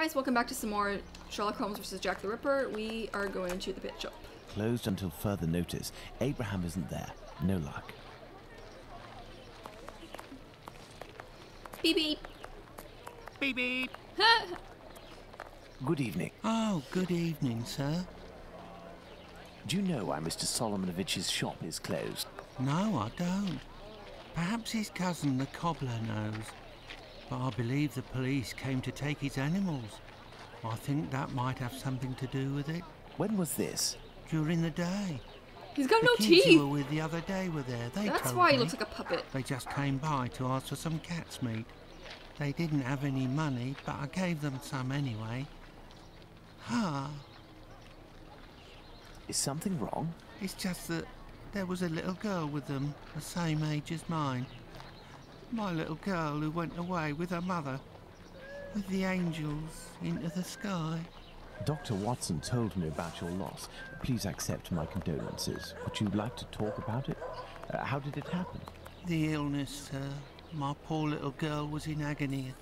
guys, welcome back to some more Sherlock Holmes versus Jack the Ripper. We are going to the pit shop. Closed until further notice. Abraham isn't there. No luck. Beep beep. Beep beep. Good evening. Oh, good evening, sir. Do you know why Mr. Solomonovich's shop is closed? No, I don't. Perhaps his cousin, the cobbler, knows. But I believe the police came to take his animals. I think that might have something to do with it. When was this? During the day. He's got the no kids you teeth. were with the other day were there. They That's told why he me. looks like a puppet. They just came by to ask for some cat's meat. They didn't have any money, but I gave them some anyway. Ah, Is something wrong? it's just that there was a little girl with them, the same age as mine. My little girl who went away with her mother, with the angels into the sky. Dr. Watson told me about your loss. Please accept my condolences. Would you like to talk about it? Uh, how did it happen? The illness, sir. My poor little girl was in agony,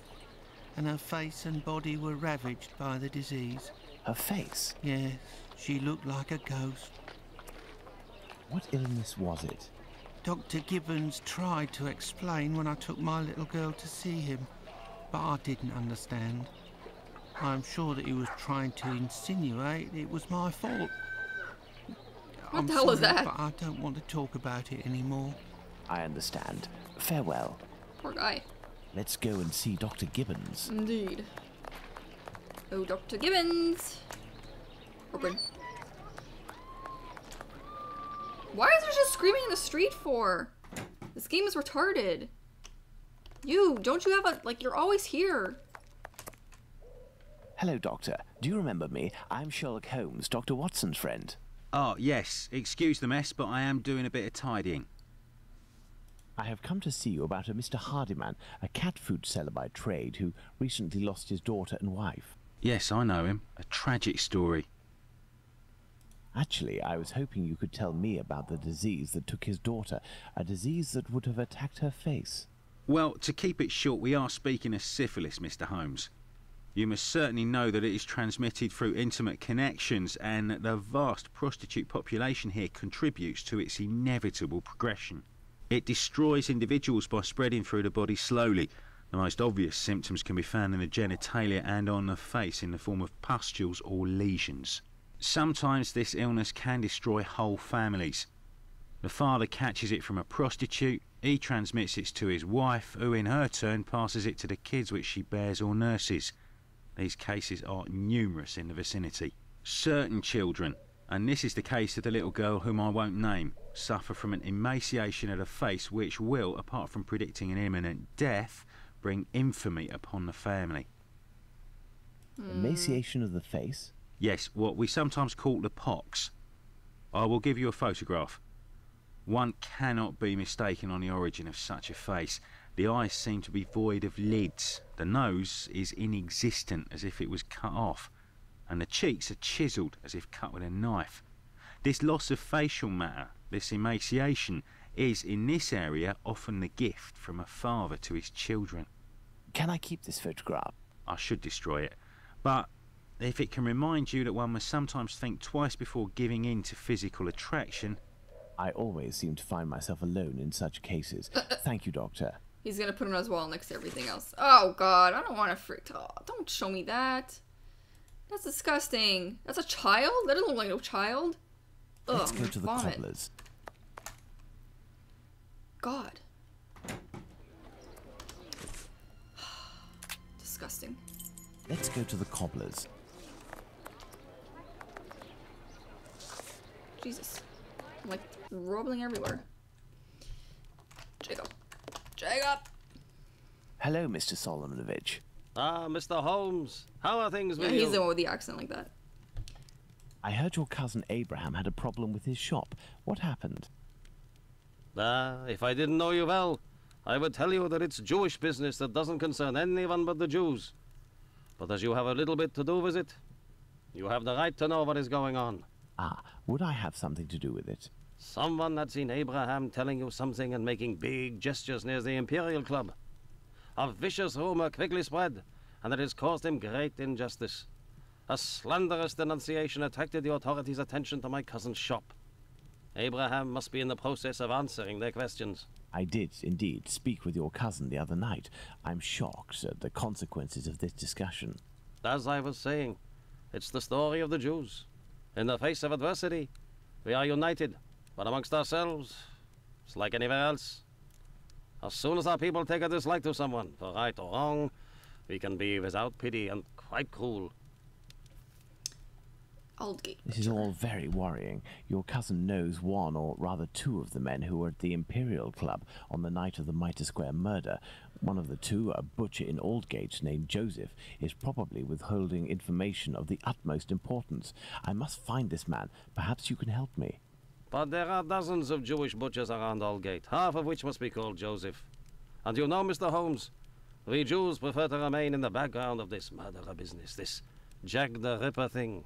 and her face and body were ravaged by the disease. Her face. Yes, she looked like a ghost. What illness was it? Dr. Gibbons tried to explain when I took my little girl to see him, but I didn't understand. I'm sure that he was trying to insinuate it was my fault. What I'm the hell was sorry, that? But I don't want to talk about it anymore. I understand. Farewell. Poor guy. Let's go and see Dr. Gibbons. Indeed. Oh, Dr. Gibbons. Open. Why is there just screaming in the street for? This game is retarded. You, don't you have a, like, you're always here. Hello, Doctor. Do you remember me? I'm Sherlock Holmes, Dr. Watson's friend. Oh, yes. Excuse the mess, but I am doing a bit of tidying. I have come to see you about a Mr. Hardyman, a cat food seller by trade who recently lost his daughter and wife. Yes, I know him. A tragic story. Actually, I was hoping you could tell me about the disease that took his daughter, a disease that would have attacked her face. Well, to keep it short, we are speaking of syphilis, Mr. Holmes. You must certainly know that it is transmitted through intimate connections and the vast prostitute population here contributes to its inevitable progression. It destroys individuals by spreading through the body slowly. The most obvious symptoms can be found in the genitalia and on the face in the form of pustules or lesions. Sometimes this illness can destroy whole families. The father catches it from a prostitute, he transmits it to his wife, who in her turn passes it to the kids which she bears or nurses. These cases are numerous in the vicinity. Certain children, and this is the case of the little girl whom I won't name, suffer from an emaciation of the face which will, apart from predicting an imminent death, bring infamy upon the family. Emaciation of the face? Yes, what we sometimes call the pox. I will give you a photograph. One cannot be mistaken on the origin of such a face. The eyes seem to be void of lids, the nose is inexistent as if it was cut off, and the cheeks are chiselled as if cut with a knife. This loss of facial matter, this emaciation, is in this area often the gift from a father to his children. Can I keep this photograph? I should destroy it. But if it can remind you that one must sometimes think twice before giving in to physical attraction, I always seem to find myself alone in such cases. Thank you, Doctor. He's gonna put him on his wall next to everything else. Oh god, I don't want to freak. Oh, don't show me that. That's disgusting. That's a child? That doesn't look like a child. Ugh, Let's go gonna to the vomit. cobblers. God. Disgusting. Let's go to the cobblers. Jesus. I'm like robbling everywhere. Jacob. Jacob! Hello, Mr. Solomonovich. Ah, Mr. Holmes. How are things Yeah, he's you? the one with the accent like that. I heard your cousin Abraham had a problem with his shop. What happened? Ah, if I didn't know you well, I would tell you that it's Jewish business that doesn't concern anyone but the Jews. But as you have a little bit to do with it, you have the right to know what is going on. Ah, would I have something to do with it? Someone had seen Abraham telling you something and making big gestures near the Imperial Club. A vicious rumor quickly spread, and it has caused him great injustice. A slanderous denunciation attracted the authorities' attention to my cousin's shop. Abraham must be in the process of answering their questions. I did, indeed, speak with your cousin the other night. I'm shocked at the consequences of this discussion. As I was saying, it's the story of the Jews. In the face of adversity, we are united, but amongst ourselves, it's like anywhere else. As soon as our people take a dislike to someone, for right or wrong, we can be without pity and quite cruel. Aldgate. This is all very worrying. Your cousin knows one, or rather two, of the men who were at the Imperial Club on the night of the Mitre Square murder. One of the two, a butcher in Aldgate named Joseph, is probably withholding information of the utmost importance. I must find this man. Perhaps you can help me. But there are dozens of Jewish butchers around Aldgate, half of which must be called Joseph. And you know, Mr. Holmes, we Jews prefer to remain in the background of this murderer business, this Jack the Ripper thing.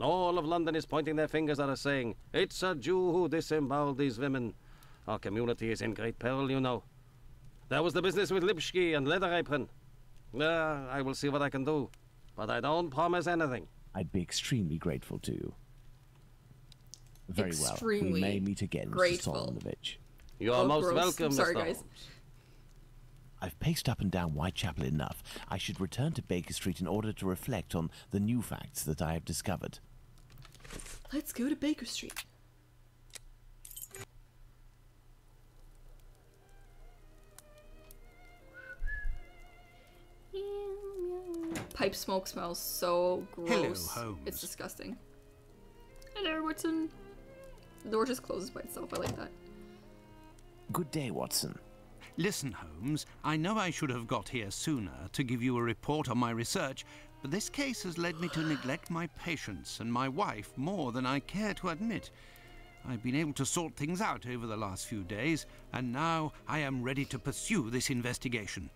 All of London is pointing their fingers at us, saying, It's a Jew who disemboweled these women. Our community is in great peril, you know. There was the business with Lipski and Leather Apron. Uh, I will see what I can do, but I don't promise anything. I'd be extremely grateful to you. Very well. We may meet again, grateful. Mr. Solomonovich. You are Oh, most gross. welcome, I'm sorry, Mr. guys. I've paced up and down Whitechapel enough. I should return to Baker Street in order to reflect on the new facts that I have discovered. Let's go to Baker Street. Pipe smoke smells so gross. Holmes. It's disgusting. Hello, Watson. The door just closes by itself. I like that. Good day, Watson. Listen, Holmes, I know I should have got here sooner to give you a report on my research, but this case has led me to neglect my patients and my wife more than I care to admit. I've been able to sort things out over the last few days, and now I am ready to pursue this investigation.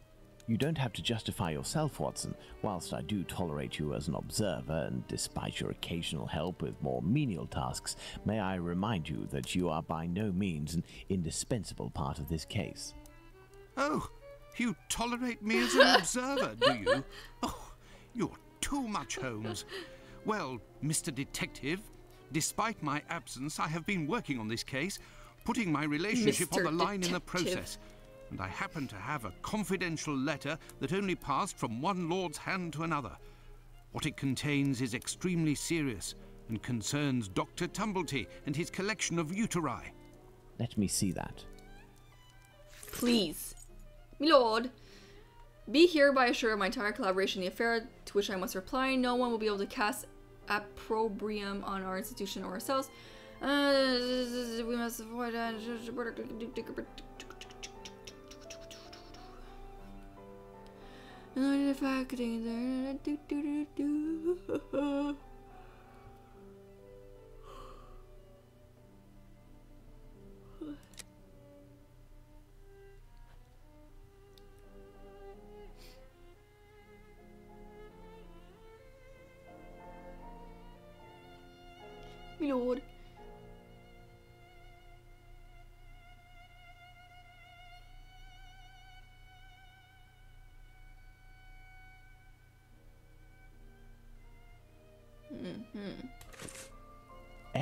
You don't have to justify yourself, Watson. Whilst I do tolerate you as an observer, and despite your occasional help with more menial tasks, may I remind you that you are by no means an indispensable part of this case. Oh, you tolerate me as an observer, do you? Oh, you're too much, Holmes. Well, Mr. Detective, despite my absence, I have been working on this case, putting my relationship on the line in the process. And I happen to have a confidential letter that only passed from one lord's hand to another. What it contains is extremely serious and concerns Dr. Tumblety and his collection of uteri. Let me see that. Please. My lord. Be hereby assured of my entire collaboration in the affair to which I must reply. No one will be able to cast opprobrium on our institution or ourselves. Uh, we must avoid. uh, My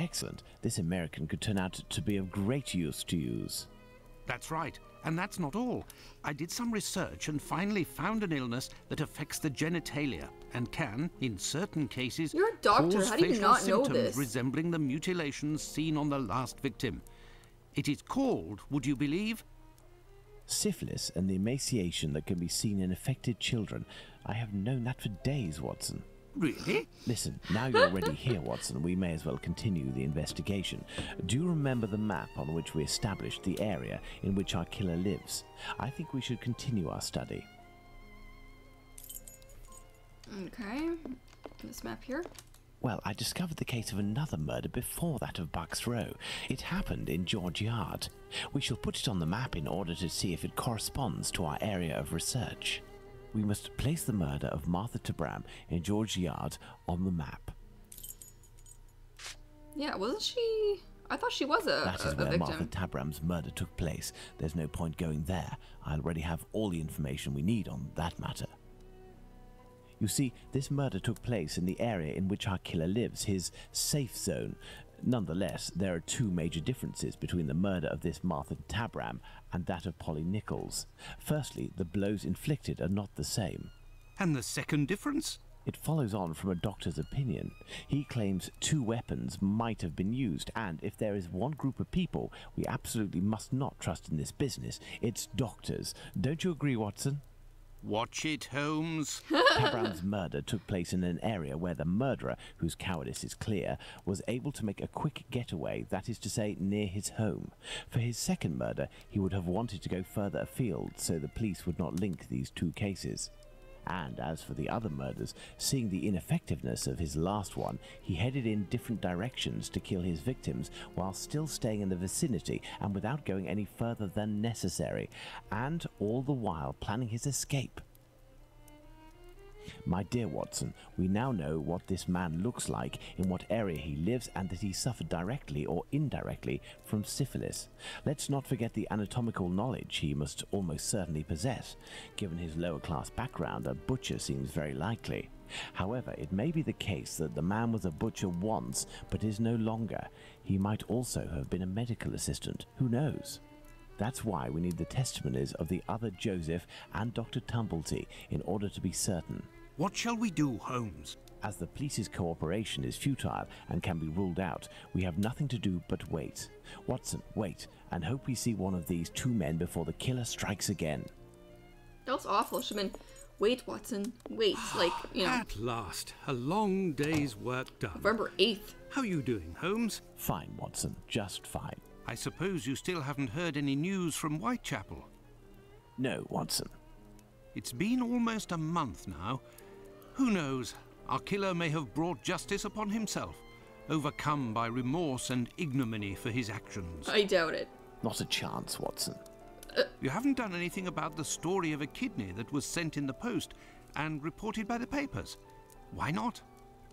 Excellent. This American could turn out to be of great use to use. That's right. And that's not all. I did some research and finally found an illness that affects the genitalia and can, in certain cases, You're a doctor. cause How do you facial not know symptoms this? resembling the mutilations seen on the last victim. It is called, would you believe? Syphilis and the emaciation that can be seen in affected children. I have known that for days, Watson. Really? Listen, now you're already here, Watson, we may as well continue the investigation. Do you remember the map on which we established the area in which our killer lives? I think we should continue our study. Okay. This map here. Well, I discovered the case of another murder before that of Bucks Row. It happened in George Yard. We shall put it on the map in order to see if it corresponds to our area of research. We must place the murder of Martha Tabram in George Yard on the map. Yeah, wasn't she? I thought she was a, That is a, a where Martha. Tabram's murder took place. There's no point going there. I already have all the information we need on that matter. You see, this murder took place in the area in which our killer lives, his safe zone. Nonetheless, there are two major differences between the murder of this Martha Tabram and that of Polly Nichols. Firstly, the blows inflicted are not the same. And the second difference? It follows on from a doctor's opinion. He claims two weapons might have been used, and if there is one group of people we absolutely must not trust in this business, it's doctors. Don't you agree, Watson? Watch it, Holmes. Tabram's murder took place in an area where the murderer, whose cowardice is clear, was able to make a quick getaway, that is to say, near his home. For his second murder, he would have wanted to go further afield so the police would not link these two cases. And as for the other murders, seeing the ineffectiveness of his last one, he headed in different directions to kill his victims while still staying in the vicinity and without going any further than necessary, and all the while planning his escape. My dear Watson, we now know what this man looks like, in what area he lives, and that he suffered directly or indirectly from syphilis. Let's not forget the anatomical knowledge he must almost certainly possess. Given his lower class background, a butcher seems very likely. However, it may be the case that the man was a butcher once, but is no longer. He might also have been a medical assistant. Who knows? That's why we need the testimonies of the other Joseph and Dr. Tumblety in order to be certain. What shall we do, Holmes? As the police's cooperation is futile and can be ruled out, we have nothing to do but wait. Watson, wait, and hope we see one of these two men before the killer strikes again. That was awful. Should have been, wait, Watson, wait. Ah, like, you know, At last, a long day's work done. November 8th. How are you doing, Holmes? Fine, Watson, just fine. I suppose you still haven't heard any news from Whitechapel. No, Watson. It's been almost a month now. Who knows? Our killer may have brought justice upon himself, overcome by remorse and ignominy for his actions. I doubt it. Not a chance, Watson. You haven't done anything about the story of a kidney that was sent in the post and reported by the papers. Why not?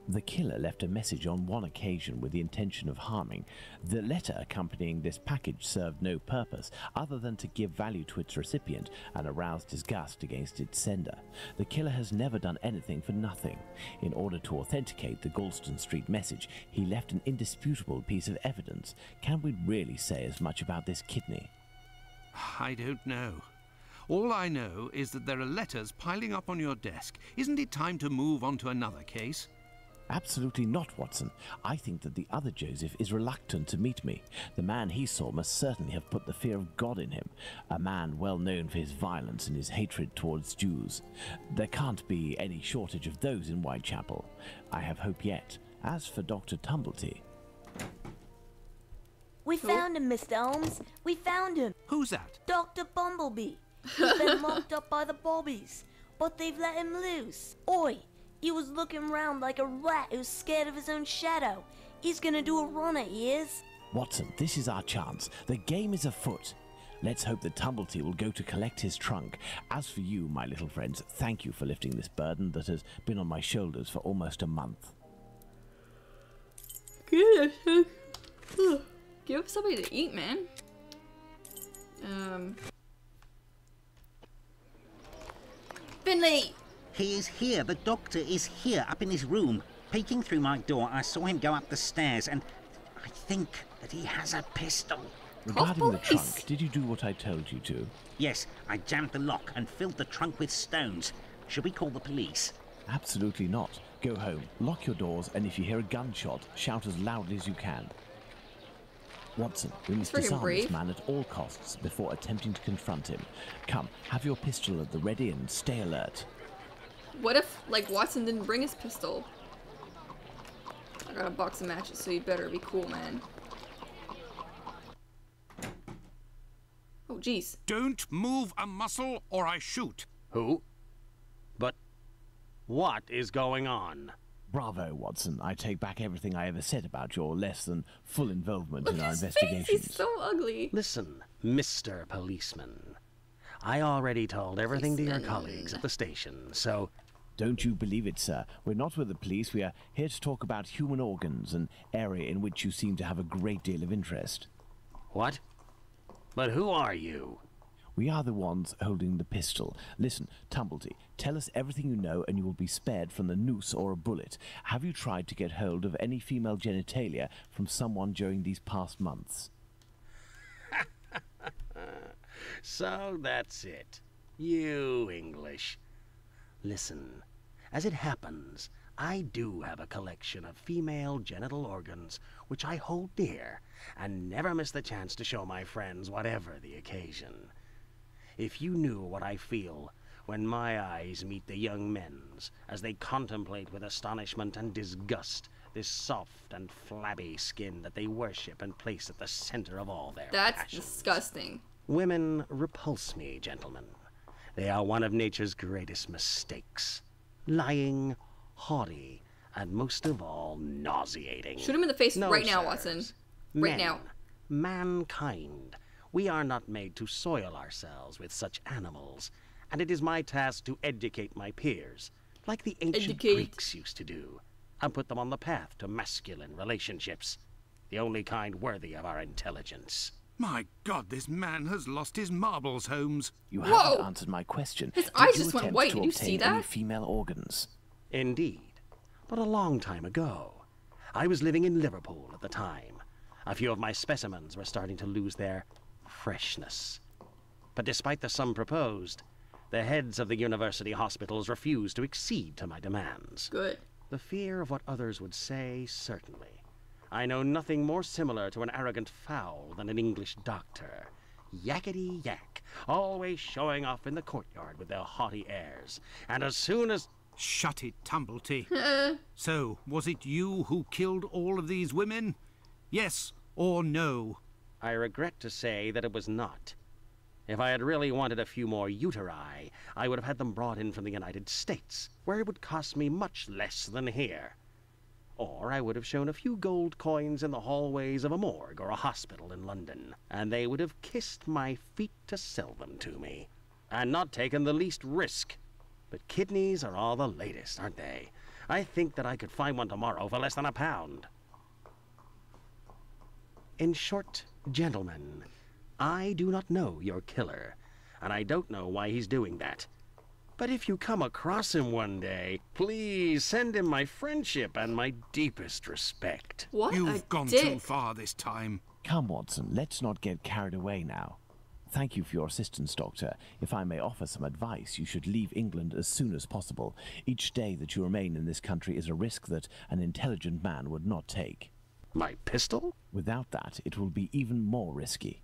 The killer left a message on one occasion with the intention of harming. The letter accompanying this package served no purpose other than to give value to its recipient and arouse disgust against its sender. The killer has never done anything for nothing. In order to authenticate the Goulston Street message, he left an indisputable piece of evidence. Can we really say as much about this kidney? I don't know. All I know is that there are letters piling up on your desk. Isn't it time to move on to another case? Absolutely not, Watson. I think that the other Joseph is reluctant to meet me. The man he saw must certainly have put the fear of God in him, a man well known for his violence and his hatred towards Jews. There can't be any shortage of those in Whitechapel. I have hope yet. As for Dr. Tumblety, We found him, Mr. Holmes. We found him. Who's that? Dr. Bumblebee. He's been locked up by the bobbies, but they've let him loose. Oi, he was looking round like a rat who's scared of his own shadow. He's gonna do a run at years. Watson, this is our chance. The game is afoot. Let's hope that Tumblety will go to collect his trunk. As for you, my little friends, thank you for lifting this burden that has been on my shoulders for almost a month. Give us something to eat, man. Um. Finley! He is here. The doctor is here, up in his room. Peeking through my door, I saw him go up the stairs, and I think that he has a pistol. Regarding the trunk, did you do what I told you to? Yes, I jammed the lock and filled the trunk with stones. Should we call the police? Absolutely not. Go home, lock your doors, and if you hear a gunshot, shout as loudly as you can. Watson, we must freaking disarm this man at all costs before attempting to confront him. Come, have your pistol at the ready and stay alert. What if, like, Watson didn't bring his pistol? I got a box of matches, so you better be cool, man. Oh, jeez. Don't move a muscle or I shoot. Who? But what is going on? Bravo, Watson. I take back everything I ever said about your less than full involvement Look in at our his face, investigations. he's so ugly. Listen, Mr. Policeman. I already told everything to your colleagues at the station, so Don't you believe it, sir? We're not with the police. We are here to talk about human organs, an area in which you seem to have a great deal of interest. what? But who are you? We are the ones holding the pistol. Listen, Tumblety, tell us everything you know and you will be spared from the noose or a bullet. Have you tried to get hold of any female genitalia from someone during these past months? So that's it. You English. Listen, as it happens, I do have a collection of female genital organs which I hold dear and never miss the chance to show my friends whatever the occasion. If you knew what I feel when my eyes meet the young men's as they contemplate with astonishment and disgust this soft and flabby skin that they worship and place at the center of all their That's passions. disgusting. Women repulse me, gentlemen. They are one of nature's greatest mistakes. Lying, haughty, and most of all, nauseating. Shoot him in the face No, right now. Watson. Right Men, now. Mankind. We are not made to soil ourselves with such animals, and it is my task to educate my peers, like the ancient Educate. Greeks used to do, and put them on the path to masculine relationships, the only kind worthy of our intelligence. My God, this man has lost his marbles, Holmes. You Whoa! haven't answered my question. His Did eyes just went white. to Did you see obtain any that? female organs? Indeed, but a long time ago. I was living in Liverpool at the time. A few of my specimens were starting to lose their freshness. But despite the sum proposed, the heads of the university hospitals refused to accede to my demands. Good. The fear of what others would say, certainly. I know nothing more similar to an arrogant fowl than an English doctor. Yakety yak, always showing off in the courtyard with their haughty airs. And as soon as Shut it, Tumblety. Uh. so, was it you who killed all of these women? Yes or no? I regret to say that it was not. If I had really wanted a few more uteri, I would have had them brought in from the United States, where it would cost me much less than here. Or I would have shown a few gold coins in the hallways of a morgue or a hospital in London, and they would have kissed my feet to sell them to me, and not taken the least risk. But kidneys are all the latest, aren't they? I think that I could find one tomorrow for less than a pound. In short, gentlemen, I do not know your killer, and I don't know why he's doing that. But if you come across him one day, please send him my friendship and my deepest respect. What You've a gone dick. too far this time. Come, Watson, let's not get carried away now. Thank you for your assistance, Doctor. If I may offer some advice, you should leave England as soon as possible. Each day that you remain in this country is a risk that an intelligent man would not take. My pistol? Without that, it will be even more risky.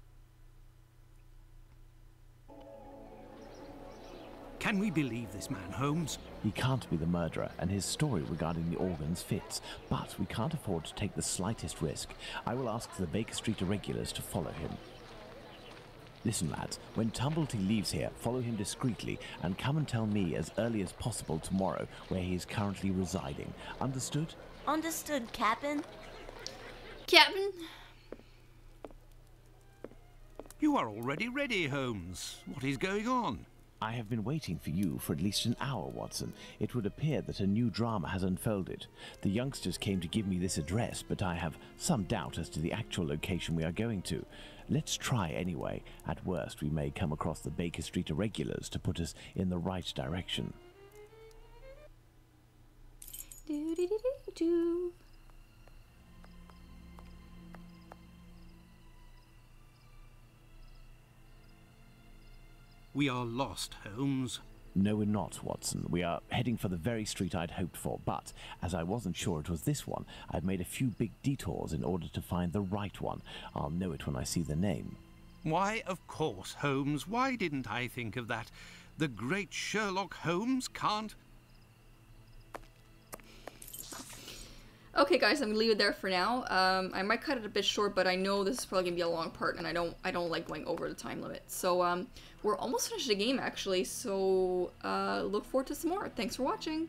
Can we believe this man, Holmes? He can't be the murderer, and his story regarding the organs fits. But we can't afford to take the slightest risk. I will ask the Baker Street irregulars to follow him. Listen, lads, when Tumblety leaves here, follow him discreetly and come and tell me as early as possible tomorrow where he is currently residing. Understood? Understood, Captain? Captain? You are already ready, Holmes. What is going on? I have been waiting for you for at least an hour, Watson. It would appear that a new drama has unfolded. The youngsters came to give me this address, but I have some doubt as to the actual location we are going to. Let's try anyway. At worst, we may come across the Baker Street irregulars to put us in the right direction. Do-do-do-do-do. We are lost, Holmes. No, we're not, Watson. We are heading for the very street I'd hoped for, but as I wasn't sure it was this one, I've made a few big detours in order to find the right one. I'll know it when I see the name. Why, of course, Holmes. Why didn't I think of that? The great Sherlock Holmes can't. Okay, guys, I'm gonna leave it there for now. Um, I might cut it a bit short, but I know this is probably gonna be a long part, and I don't, I don't like going over the time limit. So, um, we're almost finished the game, actually. So, uh, look forward to some more. Thanks for watching.